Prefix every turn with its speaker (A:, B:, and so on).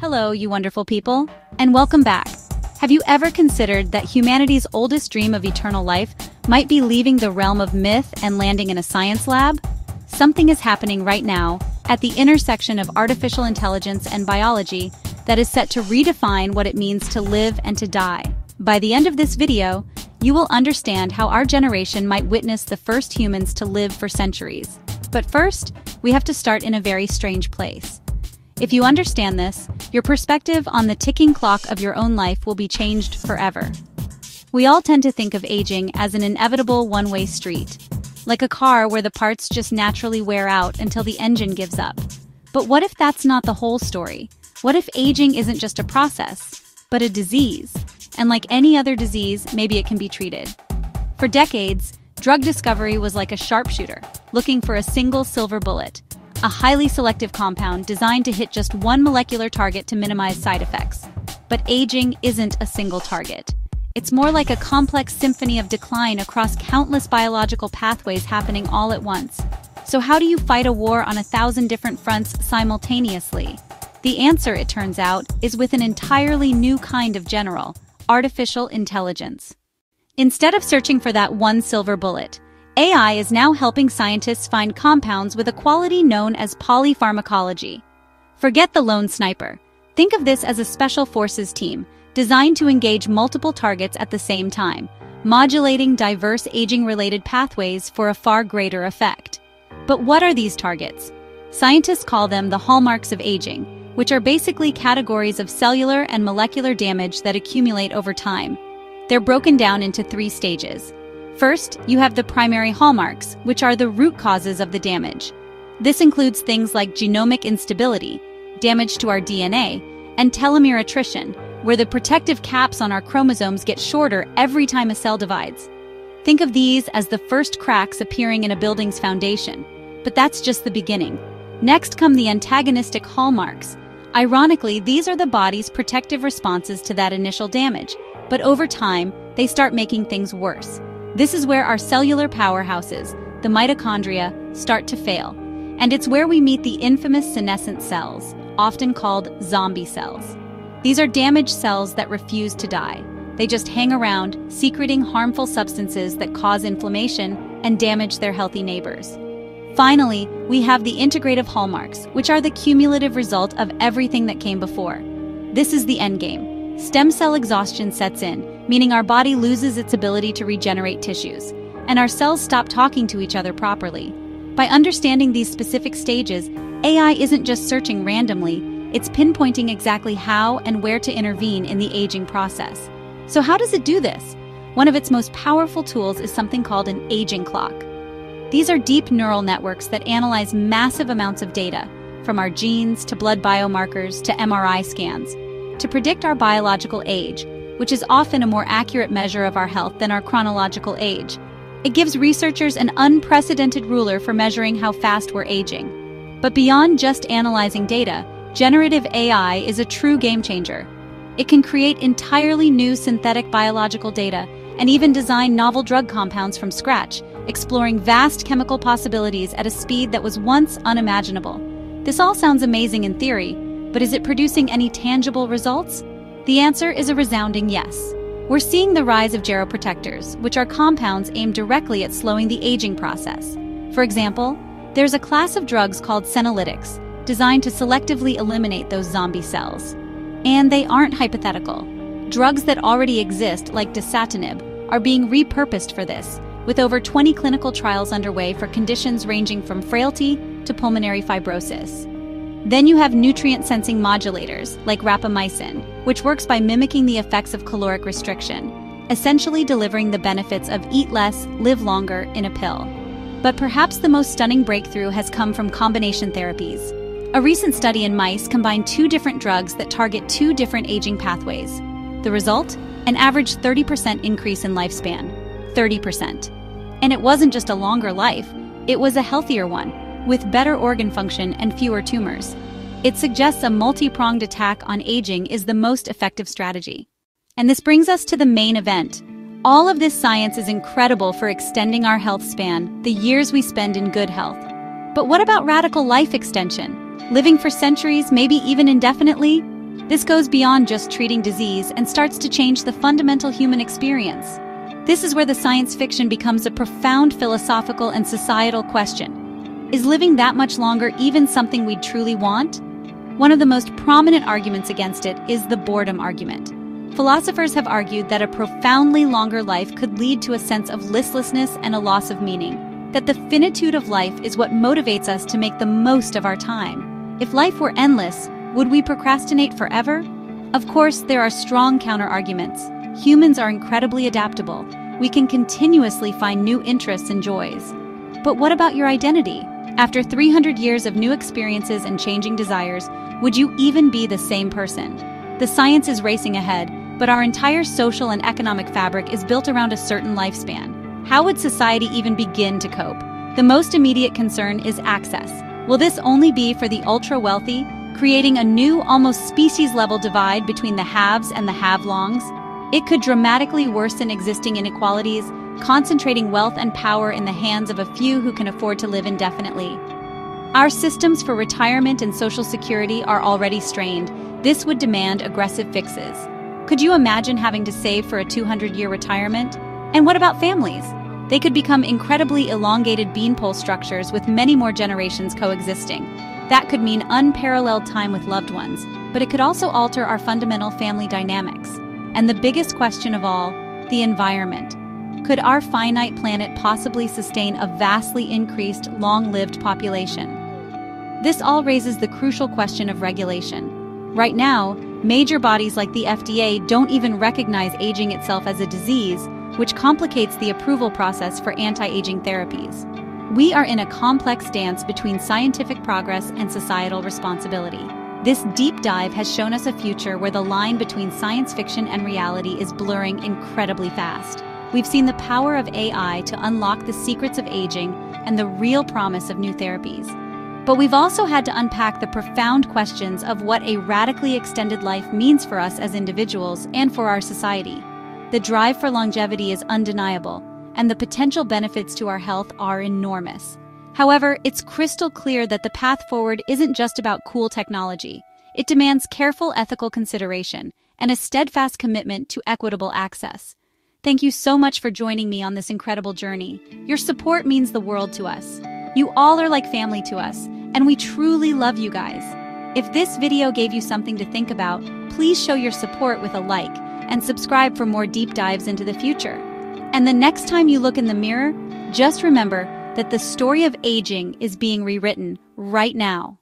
A: Hello, you wonderful people, and welcome back. Have you ever considered that humanity's oldest dream of eternal life might be leaving the realm of myth and landing in a science lab? Something is happening right now at the intersection of artificial intelligence and biology that is set to redefine what it means to live and to die. By the end of this video, you will understand how our generation might witness the first humans to live for centuries. But first, we have to start in a very strange place. If you understand this, your perspective on the ticking clock of your own life will be changed forever. We all tend to think of aging as an inevitable one-way street, like a car where the parts just naturally wear out until the engine gives up. But what if that's not the whole story? What if aging isn't just a process, but a disease? And like any other disease, maybe it can be treated. For decades, drug discovery was like a sharpshooter, looking for a single silver bullet, a highly selective compound designed to hit just one molecular target to minimize side effects. But aging isn't a single target. It's more like a complex symphony of decline across countless biological pathways happening all at once. So how do you fight a war on a thousand different fronts simultaneously? The answer, it turns out, is with an entirely new kind of general, artificial intelligence. Instead of searching for that one silver bullet, AI is now helping scientists find compounds with a quality known as polypharmacology. Forget the lone sniper. Think of this as a special forces team, designed to engage multiple targets at the same time, modulating diverse aging-related pathways for a far greater effect. But what are these targets? Scientists call them the hallmarks of aging, which are basically categories of cellular and molecular damage that accumulate over time. They're broken down into three stages. First, you have the primary hallmarks, which are the root causes of the damage. This includes things like genomic instability, damage to our DNA, and telomere attrition, where the protective caps on our chromosomes get shorter every time a cell divides. Think of these as the first cracks appearing in a building's foundation. But that's just the beginning. Next come the antagonistic hallmarks. Ironically, these are the body's protective responses to that initial damage, but over time, they start making things worse. This is where our cellular powerhouses, the mitochondria, start to fail. And it's where we meet the infamous senescent cells, often called zombie cells. These are damaged cells that refuse to die. They just hang around, secreting harmful substances that cause inflammation and damage their healthy neighbors. Finally, we have the integrative hallmarks, which are the cumulative result of everything that came before. This is the endgame. Stem cell exhaustion sets in, meaning our body loses its ability to regenerate tissues, and our cells stop talking to each other properly. By understanding these specific stages, AI isn't just searching randomly, it's pinpointing exactly how and where to intervene in the aging process. So how does it do this? One of its most powerful tools is something called an aging clock. These are deep neural networks that analyze massive amounts of data, from our genes to blood biomarkers to MRI scans, to predict our biological age which is often a more accurate measure of our health than our chronological age. It gives researchers an unprecedented ruler for measuring how fast we're aging. But beyond just analyzing data, generative AI is a true game changer. It can create entirely new synthetic biological data and even design novel drug compounds from scratch, exploring vast chemical possibilities at a speed that was once unimaginable. This all sounds amazing in theory, but is it producing any tangible results? The answer is a resounding yes. We're seeing the rise of geroprotectors, which are compounds aimed directly at slowing the aging process. For example, there's a class of drugs called senolytics, designed to selectively eliminate those zombie cells. And they aren't hypothetical. Drugs that already exist, like dasatinib, are being repurposed for this, with over 20 clinical trials underway for conditions ranging from frailty to pulmonary fibrosis. Then you have nutrient-sensing modulators, like rapamycin, which works by mimicking the effects of caloric restriction, essentially delivering the benefits of eat less, live longer in a pill. But perhaps the most stunning breakthrough has come from combination therapies. A recent study in mice combined two different drugs that target two different aging pathways. The result? An average 30% increase in lifespan. 30%. And it wasn't just a longer life, it was a healthier one, with better organ function and fewer tumors. It suggests a multi-pronged attack on aging is the most effective strategy. And this brings us to the main event. All of this science is incredible for extending our health span, the years we spend in good health. But what about radical life extension? Living for centuries, maybe even indefinitely? This goes beyond just treating disease and starts to change the fundamental human experience. This is where the science fiction becomes a profound philosophical and societal question. Is living that much longer even something we'd truly want? One of the most prominent arguments against it is the boredom argument. Philosophers have argued that a profoundly longer life could lead to a sense of listlessness and a loss of meaning, that the finitude of life is what motivates us to make the most of our time. If life were endless, would we procrastinate forever? Of course, there are strong counterarguments. Humans are incredibly adaptable. We can continuously find new interests and joys. But what about your identity? After 300 years of new experiences and changing desires, would you even be the same person? The science is racing ahead, but our entire social and economic fabric is built around a certain lifespan. How would society even begin to cope? The most immediate concern is access. Will this only be for the ultra-wealthy, creating a new, almost species-level divide between the haves and the have-longs. It could dramatically worsen existing inequalities, concentrating wealth and power in the hands of a few who can afford to live indefinitely. Our systems for retirement and social security are already strained. This would demand aggressive fixes. Could you imagine having to save for a 200-year retirement? And what about families? They could become incredibly elongated beanpole structures with many more generations coexisting. That could mean unparalleled time with loved ones, but it could also alter our fundamental family dynamics. And the biggest question of all, the environment. Could our finite planet possibly sustain a vastly increased, long-lived population? This all raises the crucial question of regulation. Right now, major bodies like the FDA don't even recognize aging itself as a disease, which complicates the approval process for anti-aging therapies. We are in a complex dance between scientific progress and societal responsibility. This deep dive has shown us a future where the line between science fiction and reality is blurring incredibly fast. We've seen the power of AI to unlock the secrets of aging and the real promise of new therapies. But we've also had to unpack the profound questions of what a radically extended life means for us as individuals and for our society. The drive for longevity is undeniable, and the potential benefits to our health are enormous. However, it's crystal clear that the path forward isn't just about cool technology. It demands careful ethical consideration and a steadfast commitment to equitable access. Thank you so much for joining me on this incredible journey. Your support means the world to us. You all are like family to us, and we truly love you guys. If this video gave you something to think about, please show your support with a like and subscribe for more deep dives into the future. And the next time you look in the mirror, just remember that the story of aging is being rewritten right now.